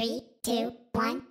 Three, two, one.